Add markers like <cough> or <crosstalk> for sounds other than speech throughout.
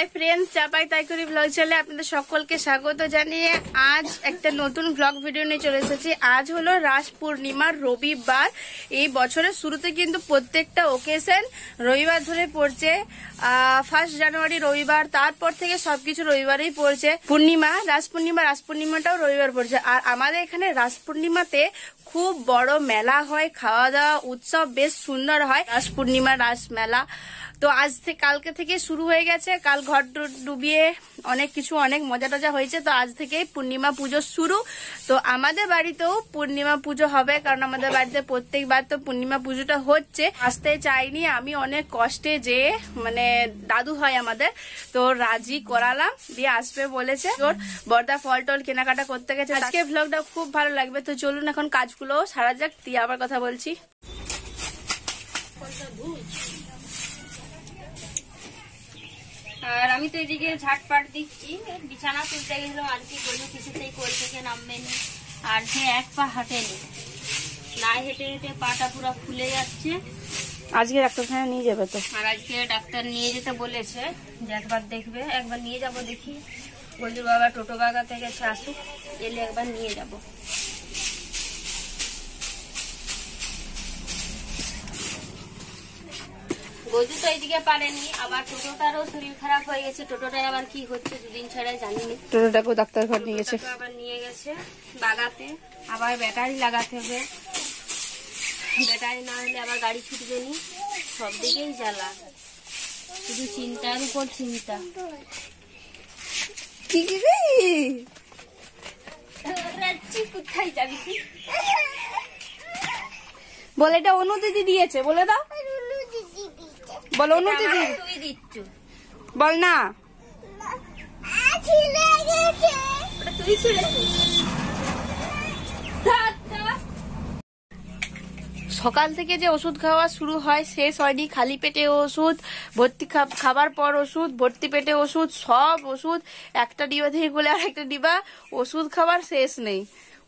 Hi friends চাপাই তাই করি blog চ্যানেলে আপনাদের সকলকে স্বাগত জানিয়ে আজ একটা নতুন ব্লগ ভিডিও নিয়ে চলে এসেছি। আজ হলো রাস পূর্ণিমার রবিবার। এই বছরের শুরুতে কিন্তু প্রত্যেকটা ওকেশন রবিবার ধরে পড়ছে। ফার্স্ট জানুয়ারি রবিবার, তারপর থেকে সবকিছু রবিবারেই পড়ছে। পূর্ণিমা, রাস পূর্ণিমা, রাস পূর্ণিমাটাও রবিবার পড়ছে। আর আমাদের এখানে রাস পূর্ণিমাতে খুব বড় মেলা হয় খাওয়া দাওয়া উৎসব বেশ সুন্দর হয়। রাস পূর্ণিমা রাস মেলা। তো আজ থেকে কালকে থেকে শুরু হয়ে গেছে। কাল ঘর ডুবিয়ে অনেক কিছু, অনেক মজা টজা হয়েছে। তো আজ থেকেই পূর্ণিমা পুজো শুরু। তো আমাদের বাড়িতেও পূর্ণিমা পুজো হবে, কারণ আমাদের বাড়িতে প্রত্যেকবার তো পূর্ণিমা পুজোটা হচ্ছে। আসতে চাইনি আমি অনেক কষ্টে যে মানে দাদু হয় আমাদের। তো রাজি করালাম, দিয়ে আসবে বলেছে। তোর বর্দা ফল টল কেনাকাটা করতে গেছে। আজকে ভ্লগটা খুব ভালো লাগবে। তো চলুন এখন কাজগুলো সারা যাক দিয়ে আবার কথা বলছি। আর আমি তো এদিকে ঝাটপাট দিচ্ছি। বিছানা তুলতে গেছিলাম আর কি করব কিছুতেই কোল থেকে নামবেনি। আর সে এক পা হাঁটেনি। না হেঁটে হেঁটে পাটা পুরো ফুলে যাচ্ছে। আজকে ডাক্তারখানা নিয়ে যাবে তো। আর আজকে ডাক্তার নিয়ে যেতে বলেছে যে একবার দেখবে একবার নিয়ে যাব দেখি। বলছি বাবা টোটো বাগাতে থেকে আসুক এলে একবার নিয়ে যাব। গজু তো এইদিকে পারেনি আবার টোটোটারও শরীর খারাপ হয়ে গেছে। টোটোটার আবার কি হচ্ছে দুদিন ছাড়া জানি না টোটোটাকেও ডাক্তার ঘর নিয়ে গেছে। আবার নিয়ে গেছে বাগাতে। আবার ব্যাটারি লাগাতে হবে। ব্যাটারি না হলে আবার গাড়ি ছুটবে নি। সব দিকেই জ্বালা। শুধু চিন্তার উপর চিন্তা। কি কি কোথায় যাবি তুই? বলে এটা অনু দিদি দিয়েছে বলে দাও। বল অনু দিদি তুই দিচ্ছ। বল না। তুই। সকাল থেকে যে ওষুধ খাওয়া শুরু হয় শেষ হয়নি। খালি পেটে ওষুধ ভর্তি খা- খাবার পর ওষুধ ভর্তি পেটে ওষুধ সব ওষুধ একটা ডিবা থেকে গলে আর একটা ডিবা ওষুধ খাবার শেষ নেই।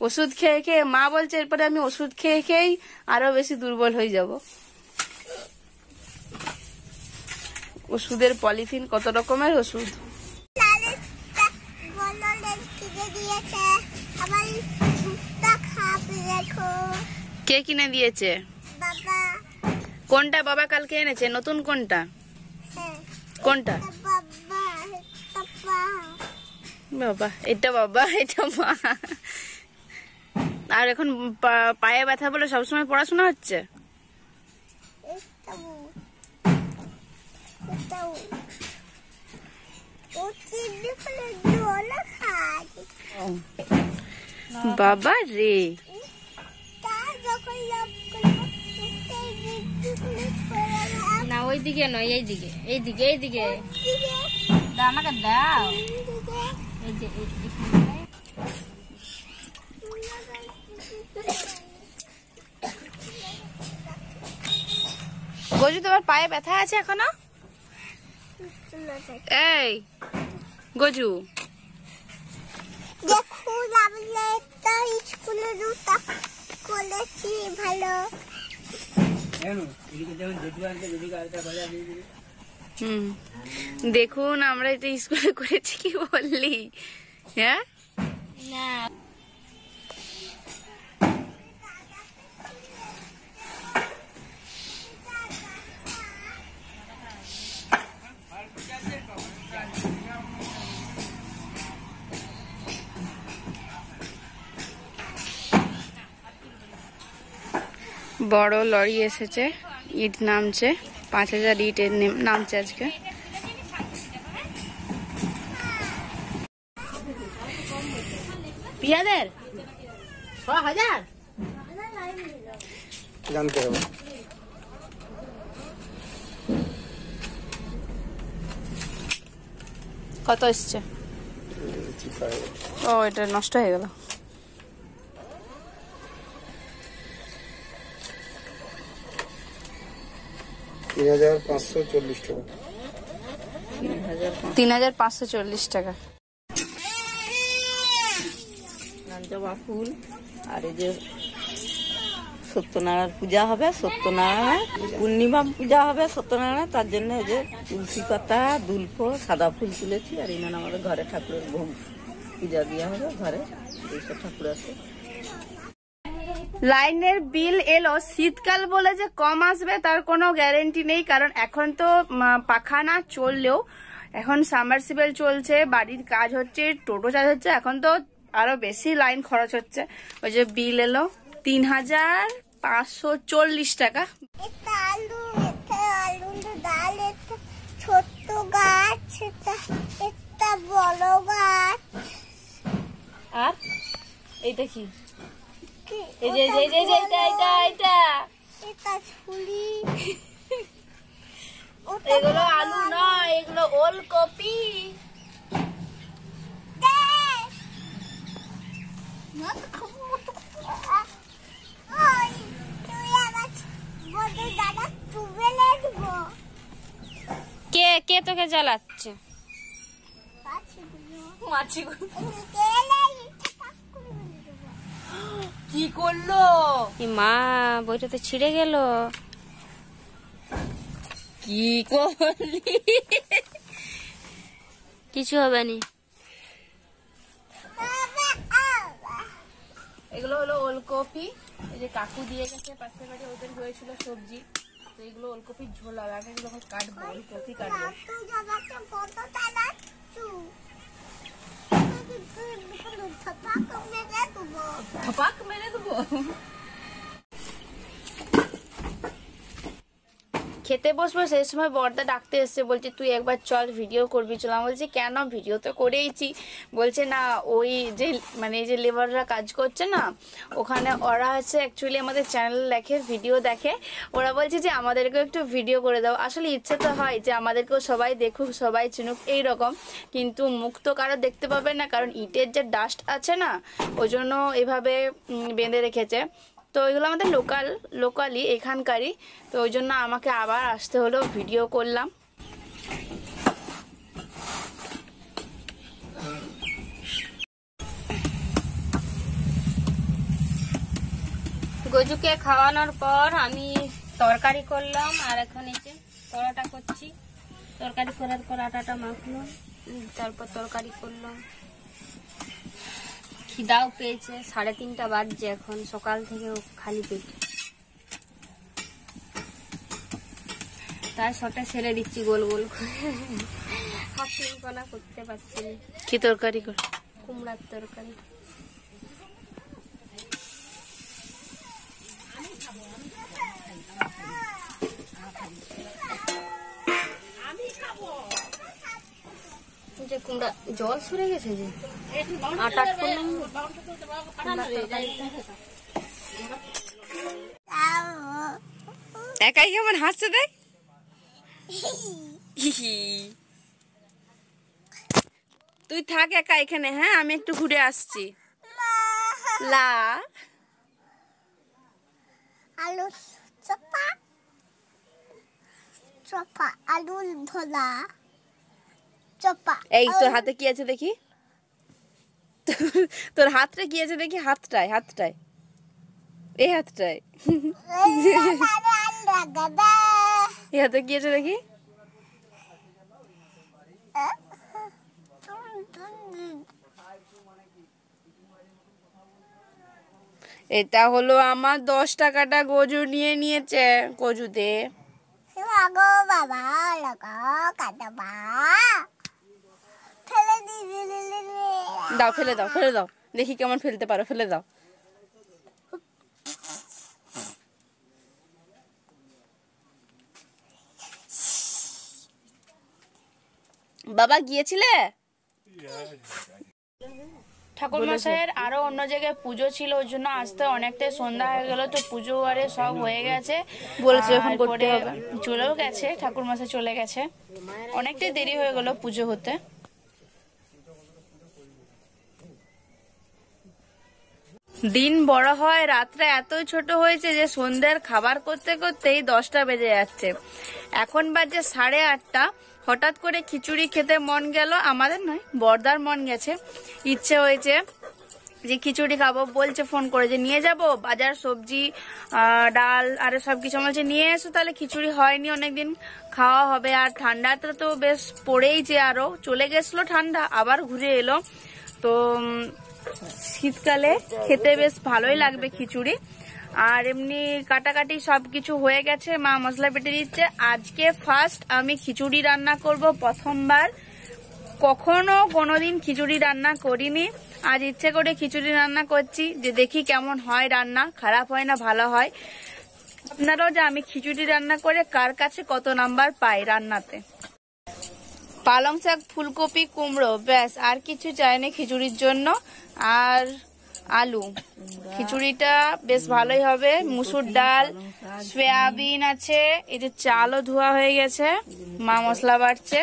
ওষুধ খেয়ে খেয়ে মা বলছে এরপরে আমি ওষুধ খেয়ে খেয়েই আরও বেশি দুর্বল হয়ে যাব। ওষুধের পলিথিন কত রকমের ওষুধ? কে কিনে দিয়েছে? কোনটা বাবা কালকে এনেছে? নতুন কোনটা? কোনটা? বাবা এটা বাবা এটা মা। আর এখন পায়ে ব্যথা বলে সবসময় পড়াশোনা হচ্ছে? বাবা রে। না ওইদিকে নয় এইদিকে এইদিকে এইদিকে। দা আমাকে দাও। এই যে এই- এখানটায়। গজু তোমার পায়ে ব্যথা আছে এখনও? এই গজু। দেখুন আমি একটা স্কুলে দুটা করেছি ভালো। হুম দেখুন আমরা এটা স্কুলে করেছি কি বললি? হ্যাঁ? না। বড় লরি এসেছে ইট নামছে পাঁচ হাজার ইট নামছে আজকে। পিয়াদের? ছ হাজার? জানতে হবে। কত এসছে? ও এটা নষ্ট হয়ে গেল। তিন হাজার পাঁচশো চল্লিশ টাকা। তিন হাজার পাঁচশো চল্লিশ টাকা। জবা ফুল আর এই যে সত্যনারায়ণ পূজা হবে সত্যনারায়ণ পূর্ণিমা পূজা হবে সত্যনারায়ণ তার জন্য এই যে তুলসী পাতা দুলফো সাদা ফুল তুলেছি আর এখানে আমাদের ঘরে ঠাকুরের ভোগ পূজা দেওয়া হবে ঘরে এইসব ঠাকুর আছে। লাইনের বিল এলো শীতকাল বলে যে কম আসবে তার কোনো গ্যারেন্টি নেই কারণ এখন তো পাখা না চললেও এখন সামারসিবেল চলছে বাড়ির কাজ হচ্ছে টোটো চার্জ হচ্ছে এখন তো আরও বেশি লাইন খরচ হচ্ছে। ওই যে বিল এলো তিন হাজার পাঁচশো চল্লিশ টাকা। এটা এটা এটা ছোট্ট গাছ এটা এটা বড় গাছ। আর এইটা কি কি? এই যে এই যে এই যে এটা এটা এটা। এটা ছুরি। <laughs> এগুলো আলু নয়। এগুলো ওলকপি। কে কে তোকে জ্বালাচ্ছে? মাছি <gasps> কি করল? মা বইটা তো ছিঁড়ে গেল। কি করলি? কিছু হবে নি। এগুলো হলো ওলকপি। এই যে কাকু দিয়ে গেছে পাশের বাড়ি ওদের হয়েছিল সবজি। তো এগুলো ওলকপির ঝোল হবে আগে এগুলো কাটবো ওলকপি কাটবো। তুই জামাতে বড় দাদা তু থাপা খেতে বসবো, সেই সময় বর্দা ডাকতে এসছে, বলছে, তুই একবার চল ভিডিও করবি। চল, আমি বলছি, কেন? ভিডিও তো করেইছি। বলছে, না, ওই যে মানে যে লেবাররা কাজ করছে না, ওখানে ওরা হচ্ছে অ্যাকচুয়ালি আমাদের চ্যানেল দেখে ভিডিও দেখে। ওরা বলছে যে, আমাদেরকেও একটু ভিডিও করে দাও। আসলে ইচ্ছে তো হয় যে, আমাদেরকেও সবাই দেখুক, সবাই চিনুক এই রকম কিন্তু মুখ তো কারও দেখতে পাবে না, কারণ ইটের যে ডাস্ট আছে না, ওই জন্য এভাবে বেঁধে রেখেছে। তো এগুলো আমাদের লোকাল লোকালি এখানকারই। তো ওই জন্য আমাকে আবার আসতে হলো ভিডিও করলাম। গজুকে খাওয়ানোর পর আমি তরকারি করলাম, আর এখন এই যে করছি। তরকারি করার পর আটাটা মাখলাম তারপর তরকারি করলাম। খিদাও পেয়েছে সাড়ে তিনটা বাজছে এখন সকাল থেকে খালি পেট। তাই শটে ছেড়ে দিচ্ছি গোল গোল করে। হাফিং করা করতে পারছি কি তরকারি কর? কুমড়ার তরকারি। যে কুমড়া জল সরে গেছে যে? আটা করলাম। একাই কেমন হাসছে দেখ? তুই থাক একা এখানে হ্যাঁ? আমি একটু ঘুরে আসছি। লা। আলু চপা। চপা আলু ভোলা। এই তোর হাতে কি আছে দেখি? তোর হাতটা কি আছে দেখি? হাতটায় হাতটায়। এই হাতটায়। এই হাতে কি আছে দেখি? এটা হলো আমার দশ টাকাটা গজু নিয়ে নিয়েছে গজুতে। বাবা লাগো কাদবা ফেলে দিবি দাও ফেলে দাও ফেলে দাও। দেখি কেমন ফেলতে পারো ফেলে দাও। বাবা গিয়েছিলে? ঠাকুর মশাইয়ের আরও অন্য জায়গায় পুজো ছিল ওই জন্য আসতে অনেকটাই সন্ধ্যা হয়ে গেল তো পুজো আরে সব হয়ে গেছে। বলেছে এখন করতে হবে। চলেও গেছে ঠাকুর মশাই চলে গেছে। অনেকটাই দেরি হয়ে গেল পুজো হতে। দিন বড় হয় রাত্রে এতই ছোট হয়েছে যে সন্ধ্যার খাবার করতে করতেই দশটা বেজে যাচ্ছে। এখন বাজে সাড়ে আটটা। হঠাৎ করে খিচুড়ি খেতে মন গেল। আমাদের নয়, বর্দার মন গেছে। ইচ্ছে হয়েছে যে খিচুড়ি খাব, বলছে ফোন করে যে নিয়ে যাব, বাজার সবজি ডাল, আর সব কিছু বলছে, নিয়ে এসো তাহলে, খিচুড়ি হয়নি অনেকদিন, খাওয়া হবে। আর ঠান্ডাটা তো বেশ পড়েইছে আরও। চলে গেছিল ঠান্ডা, আবার ঘুরে এলো। তো শীতকালে খেতে বেশ ভালোই লাগবে খিচুড়ি। আর এমনি কাটাকাটি সবকিছু হয়ে গেছে, মা মশলা বেটে দিচ্ছে। আজকে ফার্স্ট আমি খিচুড়ি রান্না করব প্রথমবার। কখনো কোনোদিন খিচুড়ি রান্না করিনি। আজ ইচ্ছে করে খিচুড়ি রান্না করছি, যে দেখি কেমন হয় রান্না, খারাপ হয় না ভালো হয়। আপনারাও যে আমি খিচুড়ি রান্না করে কার কাছে কত নাম্বার পাই রান্নাতে। পালং শাক, ফুলকপি, কুমড়ো, ব্যাস, আর কিছু চাইনি খিচুড়ির জন্য। আর আলু। খিচুড়িটা বেশ ভালোই হবে। মুসুর ডাল, সয়াবিন আছে। এই চালও ধোয়া হয়ে গেছে। মা মশলা বাড়ছে।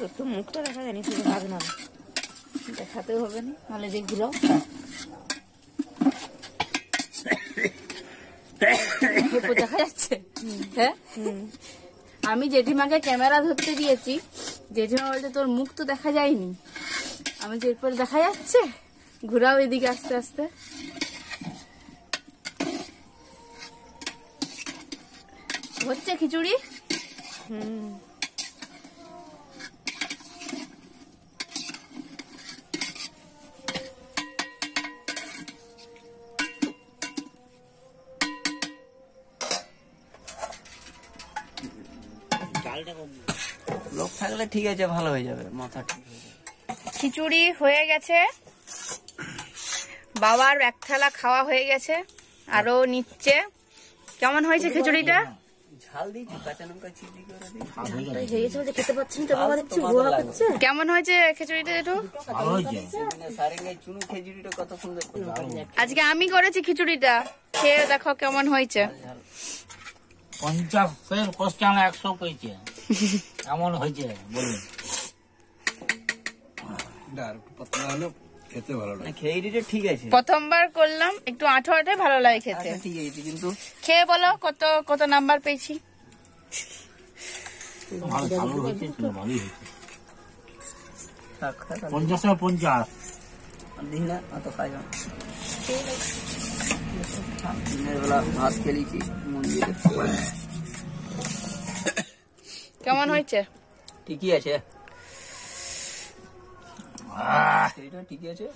তোর তো মুখটা দেখা যায়নি শুধু ভাগ না। দেখাতেও হবে না নাহলে যে ঘুরাও দেখা যাচ্ছে? হ্যাঁ? আমি জেঠিমাকে ক্যামেরা ধরতে দিয়েছি। জেঠিমা বলতে তোর মুখ তো দেখা যায়নি। আমি যে এরপর দেখা যাচ্ছে? ঘুরাও এদিকে আস্তে আস্তে। হচ্ছে খিচুড়ি? লোক থাকলে ঠিক আছে ভালো হয়ে যাবে মাথা ঠিক হয়ে যাবে। খিচুড়ি হয়ে গেছে। বাবার এক থালা খাওয়া হয়ে গেছে আরও নিচ্ছে। কেমন হয়েছে খিচুড়িটা। কেমন হয়েছে খিচুড়িটা একটু? আজকে আমি করেছি খিচুড়িটা খেয়ে দেখো কেমন হয়েছে। পঞ্চাশের কোশ্চেন একশো পেয়েছে এমন হয়েছে বলুন। খেতে ভালো লাগে। ঠিক আছে। প্রথমবার করলাম একটু আঠো আঠে ভালো লাগে খেতে। আচ্ছা ঠিক আছে কিন্তু খেয়ে বলো কত কত নাম্বার পেয়েছি? পঞ্চাশে পঞ্চাশ। দিন না অত খাই না। দিনের বেলা ভাত খেলেছি মন্দিরে কেমন হয়েছে? ঠিকই আছে। ঠিকই আছে।